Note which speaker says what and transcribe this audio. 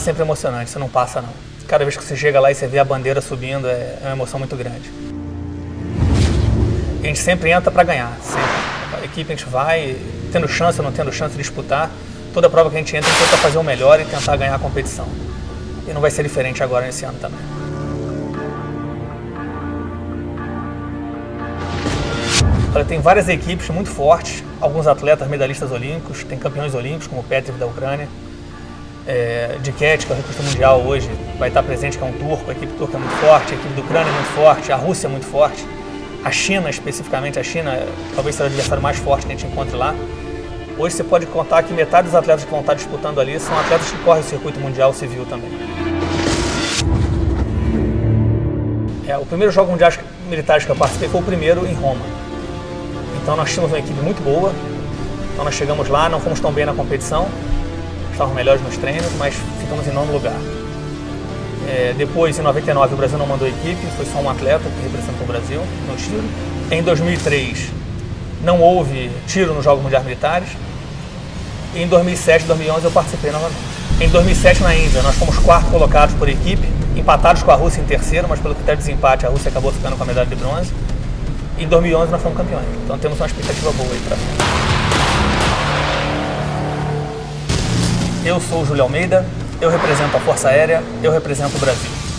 Speaker 1: sempre emocionante, você não passa não. Cada vez que você chega lá e você vê a bandeira subindo, é, é uma emoção muito grande. A gente sempre entra para ganhar, sempre. A equipe a gente vai, tendo chance ou não tendo chance de disputar, toda prova que a gente entra, a gente tenta fazer o melhor e tentar ganhar a competição. E não vai ser diferente agora nesse ano também. Olha, tem várias equipes muito fortes, alguns atletas medalhistas olímpicos, tem campeões olímpicos, como o Petrov da Ucrânia, é, de Ket, que é o recurso mundial hoje, vai estar presente, que é um turco, a equipe turca é muito forte, a equipe da Ucrânia é muito forte, a Rússia é muito forte, a China especificamente, a China talvez seja o adversário mais forte que a gente encontre lá. Hoje você pode contar que metade dos atletas que vão estar disputando ali são atletas que correm o circuito mundial civil também. É, o primeiro jogo mundial militares que eu participei foi o primeiro em Roma. Então nós tínhamos uma equipe muito boa. Então nós chegamos lá, não fomos tão bem na competição, estávamos melhores nos treinos, mas ficamos em nono lugar. É, depois, em 99, o Brasil não mandou equipe, foi só um atleta que representou o Brasil no tiro. Em 2003, não houve tiro nos Jogos Mundiais Militares. E em 2007 2011 eu participei novamente. Em 2007, na Índia, nós fomos quarto colocados por equipe, empatados com a Rússia em terceiro, mas pelo critério de desempate a Rússia acabou ficando com a medalha de bronze. Em 2011 nós fomos campeões. Então temos uma expectativa boa aí para frente. Eu sou o Júlio Almeida, eu represento a Força Aérea, eu represento o Brasil.